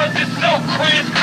because it's so crazy.